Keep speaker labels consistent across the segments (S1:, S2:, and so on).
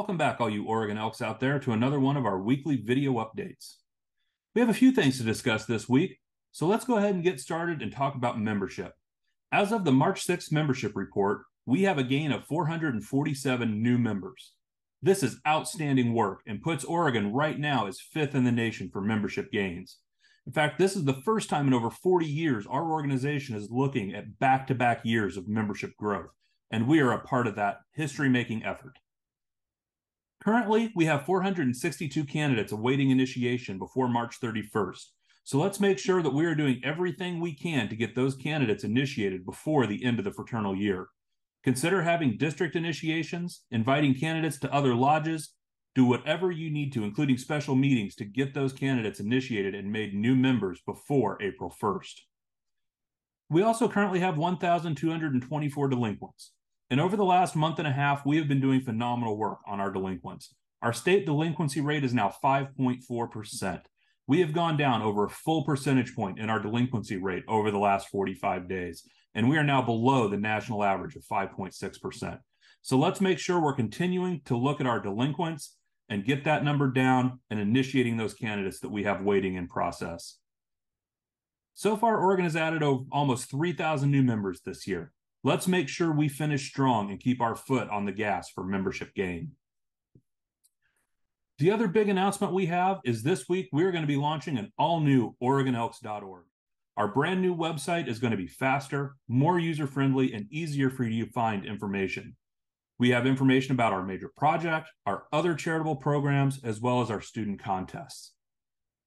S1: Welcome back, all you Oregon Elks out there, to another one of our weekly video updates. We have a few things to discuss this week, so let's go ahead and get started and talk about membership. As of the March 6th membership report, we have a gain of 447 new members. This is outstanding work and puts Oregon right now as fifth in the nation for membership gains. In fact, this is the first time in over 40 years our organization is looking at back to back years of membership growth, and we are a part of that history making effort. Currently, we have 462 candidates awaiting initiation before March 31st. So let's make sure that we are doing everything we can to get those candidates initiated before the end of the fraternal year. Consider having district initiations, inviting candidates to other lodges, do whatever you need to, including special meetings, to get those candidates initiated and made new members before April 1st. We also currently have 1,224 delinquents. And over the last month and a half, we have been doing phenomenal work on our delinquents. Our state delinquency rate is now 5.4%. We have gone down over a full percentage point in our delinquency rate over the last 45 days, and we are now below the national average of 5.6%. So let's make sure we're continuing to look at our delinquents and get that number down and initiating those candidates that we have waiting in process. So far, Oregon has added over almost 3,000 new members this year. Let's make sure we finish strong and keep our foot on the gas for membership gain. The other big announcement we have is this week we're going to be launching an all new OregonElks.org. Our brand new website is going to be faster, more user friendly, and easier for you to find information. We have information about our major project, our other charitable programs, as well as our student contests.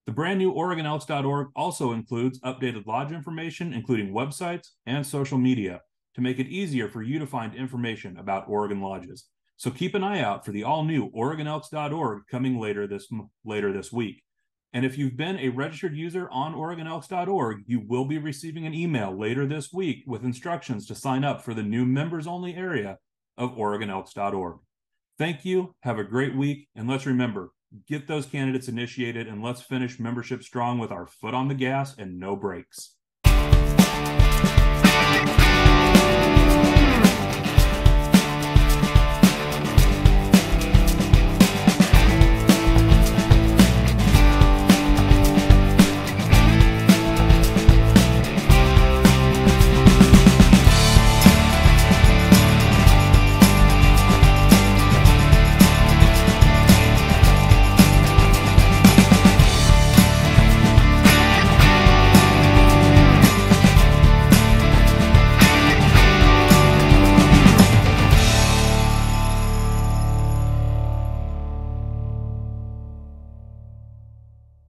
S1: The brand new OregonElks.org also includes updated lodge information, including websites and social media, to make it easier for you to find information about Oregon lodges. So keep an eye out for the all-new OregonElks.org coming later this later this week. And if you've been a registered user on OregonElks.org, you will be receiving an email later this week with instructions to sign up for the new members-only area of OregonElks.org. Thank you. Have a great week, and let's remember: get those candidates initiated, and let's finish membership strong with our foot on the gas and no brakes.